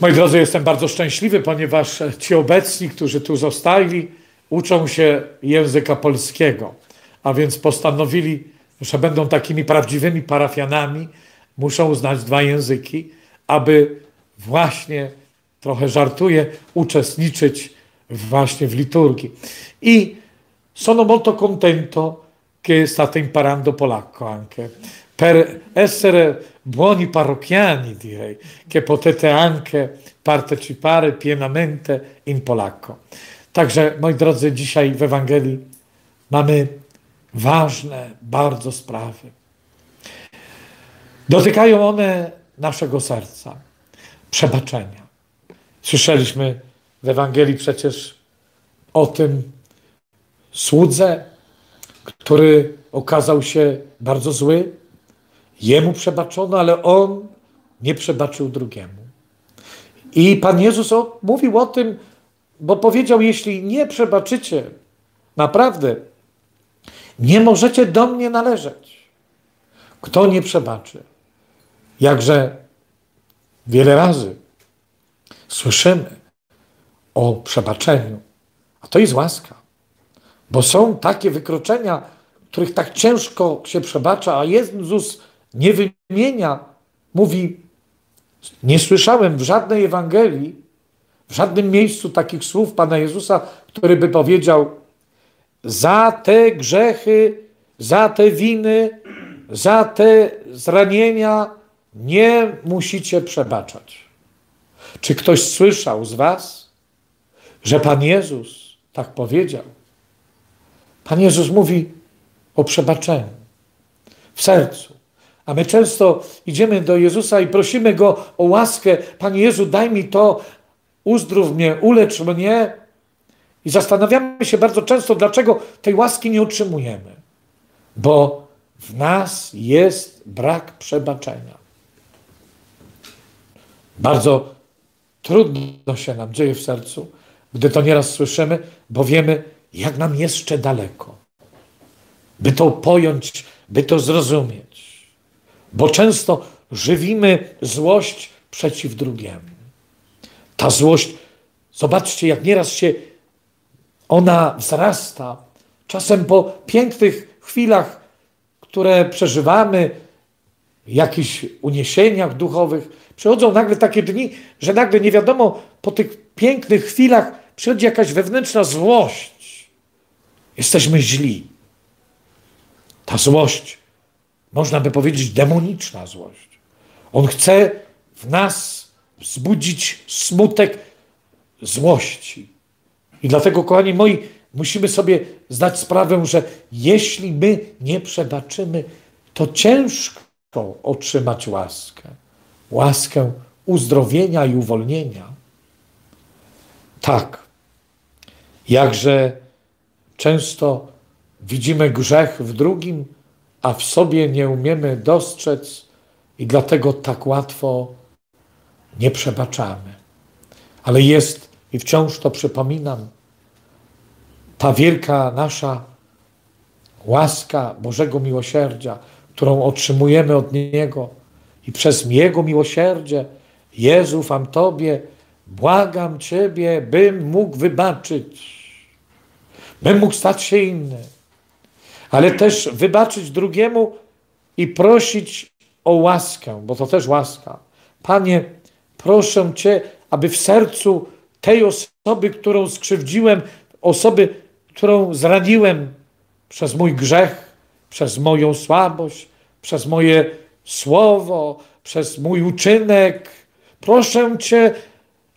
Moi drodzy, jestem bardzo szczęśliwy, ponieważ ci obecni, którzy tu zostali, uczą się języka polskiego, a więc postanowili, że będą takimi prawdziwymi parafianami, muszą znać dwa języki, aby właśnie, trochę żartuję, uczestniczyć właśnie w liturgii. I sono molto contento che state imparando polacco anche. Per essere buoni parrocchiani, direi, che potete anche partecipare pienamente in polacco. Także, moi drodzy, dzisiaj w Ewangelii mamy ważne bardzo sprawy. Dotykają one naszego serca, przebaczenia. Słyszeliśmy w Ewangelii przecież o tym słudze, który okazał się bardzo zły. Jemu przebaczono, ale on nie przebaczył drugiemu. I Pan Jezus mówił o tym, bo powiedział: Jeśli nie przebaczycie, naprawdę, nie możecie do mnie należeć. Kto nie przebaczy? Jakże wiele razy słyszymy o przebaczeniu, a to jest łaska. Bo są takie wykroczenia, których tak ciężko się przebacza, a Jezus nie wymienia, mówi, nie słyszałem w żadnej Ewangelii, w żadnym miejscu takich słów Pana Jezusa, który by powiedział, za te grzechy, za te winy, za te zranienia nie musicie przebaczać. Czy ktoś słyszał z Was, że Pan Jezus tak powiedział? Pan Jezus mówi o przebaczeniu w sercu. A my często idziemy do Jezusa i prosimy Go o łaskę. Panie Jezu, daj mi to, uzdrów mnie, ulecz mnie. I zastanawiamy się bardzo często, dlaczego tej łaski nie otrzymujemy. Bo w nas jest brak przebaczenia. Bardzo trudno się nam dzieje w sercu, gdy to nieraz słyszymy, bo wiemy, jak nam jeszcze daleko, by to pojąć, by to zrozumieć. Bo często żywimy złość przeciw drugiemu. Ta złość, zobaczcie, jak nieraz się ona wzrasta. Czasem po pięknych chwilach, które przeżywamy, jakichś uniesieniach duchowych, przychodzą nagle takie dni, że nagle nie wiadomo, po tych pięknych chwilach przychodzi jakaś wewnętrzna złość. Jesteśmy źli. Ta złość, można by powiedzieć, demoniczna złość. On chce w nas wzbudzić smutek złości. I dlatego, kochani moi, musimy sobie zdać sprawę, że jeśli my nie przebaczymy, to ciężko otrzymać łaskę. Łaskę uzdrowienia i uwolnienia. Tak, jakże często widzimy grzech w drugim, a w sobie nie umiemy dostrzec i dlatego tak łatwo nie przebaczamy. Ale jest, i wciąż to przypominam, ta wielka nasza łaska Bożego miłosierdzia, którą otrzymujemy od Niego i przez Jego miłosierdzie, Jezu, Wam Tobie, błagam Ciebie, bym mógł wybaczyć, bym mógł stać się inny, ale też wybaczyć drugiemu i prosić o łaskę, bo to też łaska. Panie, proszę Cię, aby w sercu tej osoby, którą skrzywdziłem, osoby, którą zraniłem przez mój grzech, przez moją słabość, przez moje słowo, przez mój uczynek. Proszę Cię,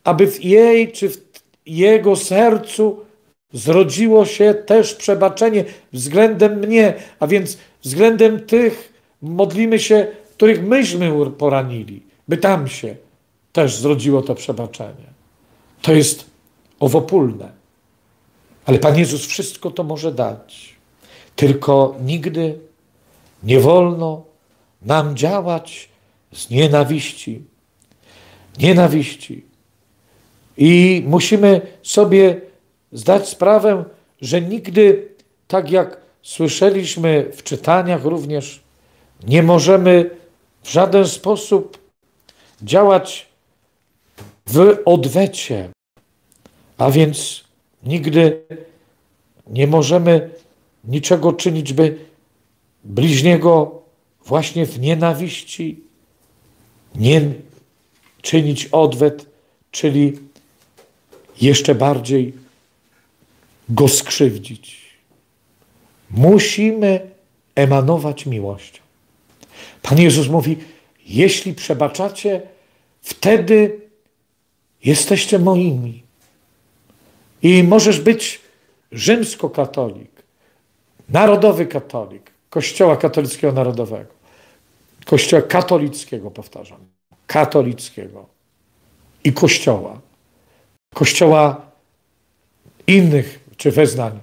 aby w jej czy w jego sercu zrodziło się też przebaczenie względem mnie, a więc względem tych modlimy się, których myśmy poranili, by tam się też zrodziło to przebaczenie. To jest owopólne. Ale Pan Jezus wszystko to może dać. Tylko nigdy nie wolno nam działać z nienawiści. Nienawiści. I musimy sobie zdać sprawę, że nigdy, tak jak słyszeliśmy w czytaniach również, nie możemy w żaden sposób działać w odwecie. A więc nigdy nie możemy niczego czynić, by bliźniego właśnie w nienawiści nie czynić odwet, czyli jeszcze bardziej go skrzywdzić. Musimy emanować miłością. Pan Jezus mówi: Jeśli przebaczacie, wtedy jesteście moimi. I możesz być rzymskokatolik, narodowy katolik, Kościoła katolickiego narodowego, Kościoła katolickiego, powtarzam, katolickiego i Kościoła, Kościoła innych, czy wyznań,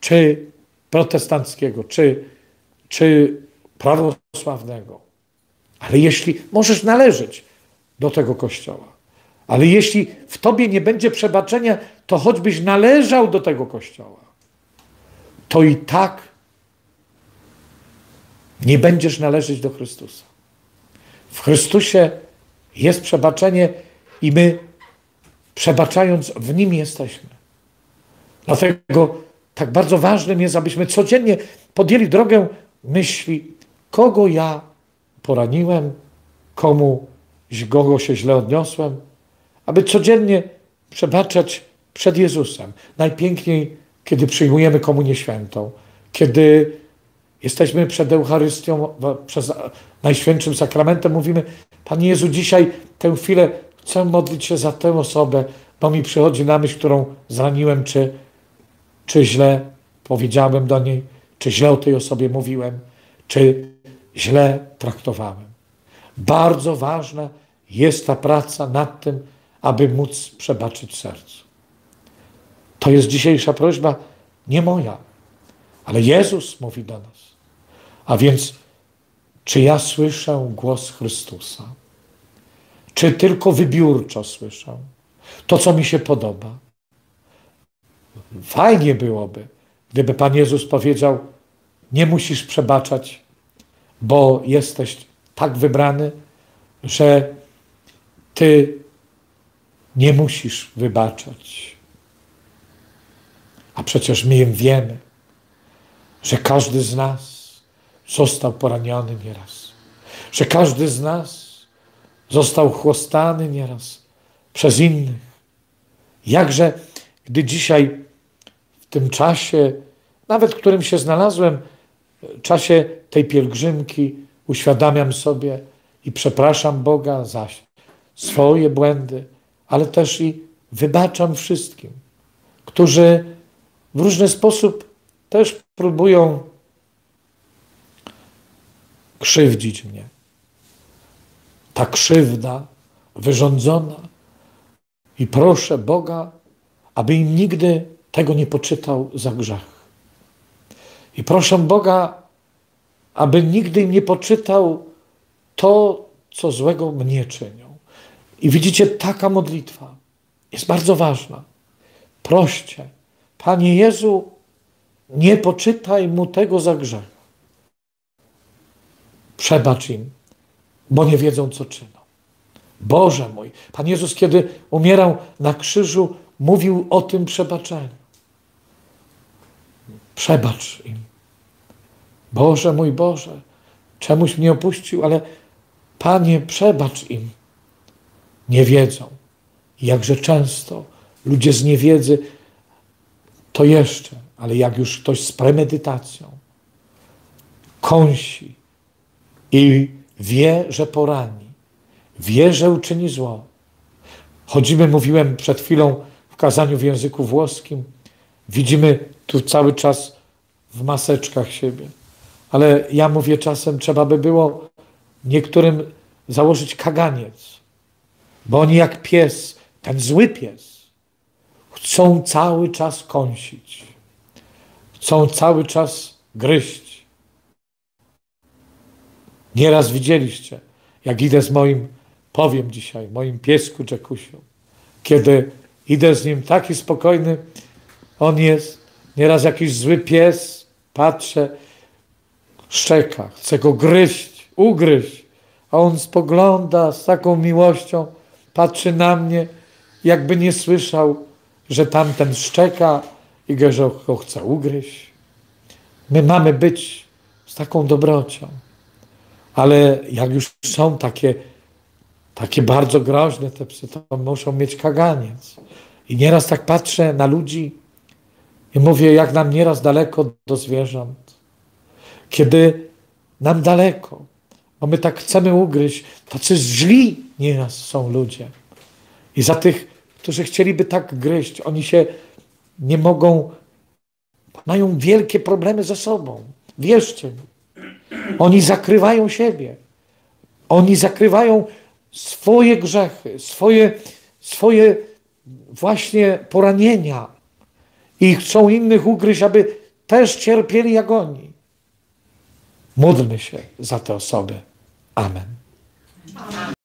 czy protestanckiego, czy, czy prawosławnego. Ale jeśli możesz należeć do tego Kościoła, ale jeśli w tobie nie będzie przebaczenia, to choćbyś należał do tego Kościoła, to i tak nie będziesz należeć do Chrystusa. W Chrystusie jest przebaczenie i my, przebaczając, w Nim jesteśmy. Dlatego tak bardzo ważnym jest, abyśmy codziennie podjęli drogę myśli, kogo ja poraniłem, komu kogo się źle odniosłem, aby codziennie przebaczać przed Jezusem. Najpiękniej, kiedy przyjmujemy komunię świętą, kiedy jesteśmy przed Eucharystią, przez Najświętszym Sakramentem, mówimy, Panie Jezu, dzisiaj tę chwilę chcę modlić się za tę osobę, bo mi przychodzi na myśl, którą zraniłem, czy, czy źle powiedziałem do niej, czy źle o tej osobie mówiłem, czy źle traktowałem. Bardzo ważna jest ta praca nad tym, aby móc przebaczyć sercu. To jest dzisiejsza prośba, nie moja, ale Jezus mówi do nas. A więc, czy ja słyszę głos Chrystusa? Czy tylko wybiórczo słyszę to, co mi się podoba? Fajnie byłoby, gdyby Pan Jezus powiedział: Nie musisz przebaczać, bo jesteś tak wybrany, że Ty nie musisz wybaczać. A przecież my wiemy, że każdy z nas został poraniony nieraz, że każdy z nas został chłostany nieraz przez innych. Jakże, gdy dzisiaj tym czasie, nawet którym się znalazłem, czasie tej pielgrzymki, uświadamiam sobie i przepraszam Boga za swoje błędy, ale też i wybaczam wszystkim, którzy w różny sposób też próbują krzywdzić mnie. Ta krzywda wyrządzona i proszę Boga, aby im nigdy tego nie poczytał za grzech. I proszę Boga, aby nigdy nie poczytał to, co złego mnie czynią. I widzicie, taka modlitwa jest bardzo ważna. Proście, Panie Jezu, nie poczytaj mu tego za grzech. Przebacz im, bo nie wiedzą, co czynią. Boże mój, Pan Jezus, kiedy umierał na krzyżu, mówił o tym przebaczeniu. Przebacz im. Boże mój Boże, czemuś mnie opuścił, ale Panie, przebacz im. Nie wiedzą. Jakże często ludzie z niewiedzy to jeszcze, ale jak już ktoś z premedytacją kąsi i wie, że porani, wie, że uczyni zło. Chodzimy, mówiłem przed chwilą w kazaniu w języku włoskim, widzimy tu cały czas w maseczkach siebie. Ale ja mówię czasem, trzeba by było niektórym założyć kaganiec, bo oni jak pies, ten zły pies, chcą cały czas kąsić, chcą cały czas gryźć. Nieraz widzieliście, jak idę z moim, powiem dzisiaj, moim piesku Jackusiu, kiedy idę z nim taki spokojny, on jest, nieraz jakiś zły pies, patrzę, szczeka, chcę go gryźć, ugryźć, a on spogląda z taką miłością, patrzy na mnie jakby nie słyszał, że tamten szczeka i że go chce ugryźć. My mamy być z taką dobrocią. Ale jak już są takie, takie bardzo groźne te psy, to muszą mieć kaganiec. I nieraz tak patrzę na ludzi i mówię, jak nam nieraz daleko do zwierząt. Kiedy nam daleko, bo my tak chcemy ugryźć, tacy źli nieraz są ludzie. I za tych, którzy chcieliby tak gryźć, oni się nie mogą, mają wielkie problemy ze sobą. Wierzcie mi. Oni zakrywają siebie. Oni zakrywają swoje grzechy, swoje, swoje właśnie poranienia i chcą innych ugryźć, aby też cierpieli jak oni. Módlmy się za te osoby. Amen.